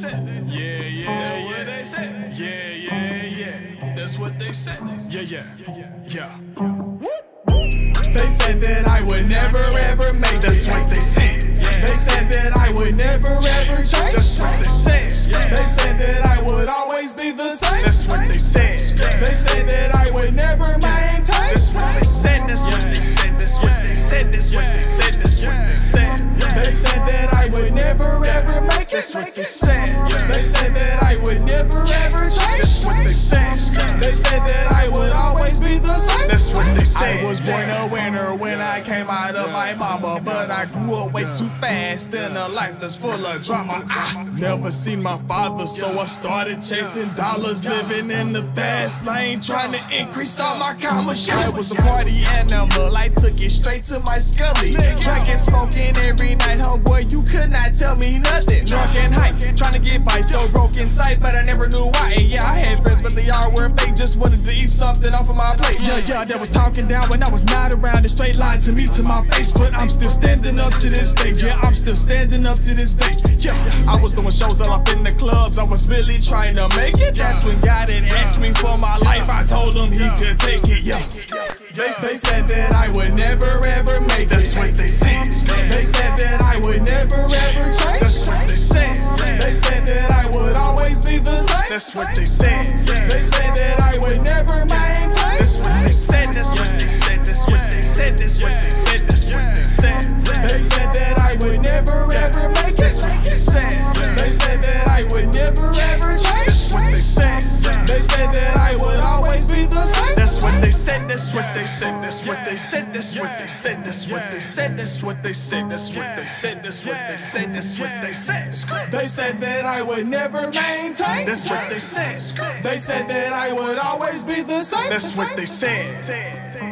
said. Yeah, yeah, yeah, they said. Yeah, yeah, yeah. That's what they said. Yeah, yeah, yeah. They said that I would never ever make That's what they said. I was born a winner when I came out of my mama, but I grew up way too fast in a life that's full of drama. I never seen my father, so I started chasing dollars, living in the fast lane, trying to increase all my commas. I was a party animal, I took it straight to my scully. Drinking, smoking every night, homeboy, you could not tell me nothing. Drunk and hype, so broke inside, but I never knew why. And yeah, I had friends, but they all were fake, just wanted to eat something off of my plate. Yeah, yeah, that was talking down when I was not around. It straight lied to me to my face, but I'm still standing up to this day. Yeah, I'm still standing up to this day. Yeah, I was doing shows all up in the clubs. I was really trying to make it. That's when God had asked me for my life. I told him he could take it. Yeah. They, they said that I would never ever That's what they said. They said that I would never that's what they said, that's what they said, that's what they said, that's what they said, that's what they said, that's what they said, that's what they said, that's what they said. They said that I would never maintain. That's what they said. They said that I would always be the same. That's what they said.